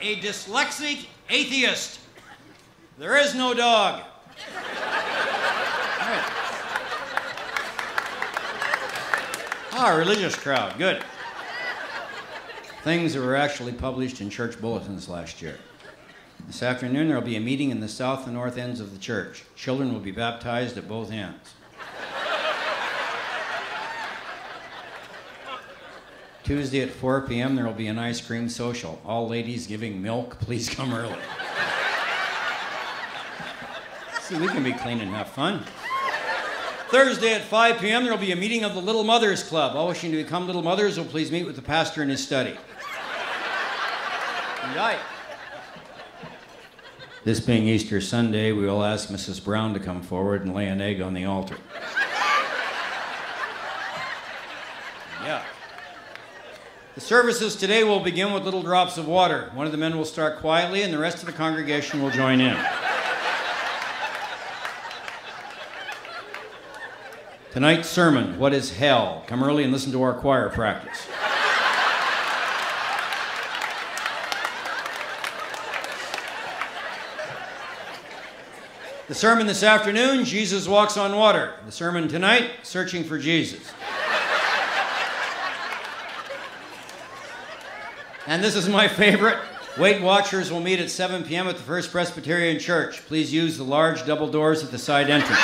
a dyslexic atheist. There is no dog. All right. Ah, religious crowd. Good. Things that were actually published in church bulletins last year. This afternoon, there will be a meeting in the south and north ends of the church. Children will be baptized at both ends. Tuesday at 4 p.m., there will be an ice cream social. All ladies giving milk, please come early. See, we can be clean and have fun. Thursday at 5 p.m., there will be a meeting of the Little Mothers Club. All wishing to become Little Mothers will please meet with the pastor in his study. Right. This being Easter Sunday, we will ask Mrs. Brown to come forward and lay an egg on the altar. Yeah. The services today will begin with little drops of water. One of the men will start quietly, and the rest of the congregation will join in. Tonight's sermon, What is Hell? Come early and listen to our choir practice. The sermon this afternoon, Jesus Walks on Water. The sermon tonight, Searching for Jesus. And this is my favorite. Weight Watchers will meet at 7 p.m. at the First Presbyterian Church. Please use the large double doors at the side entrance.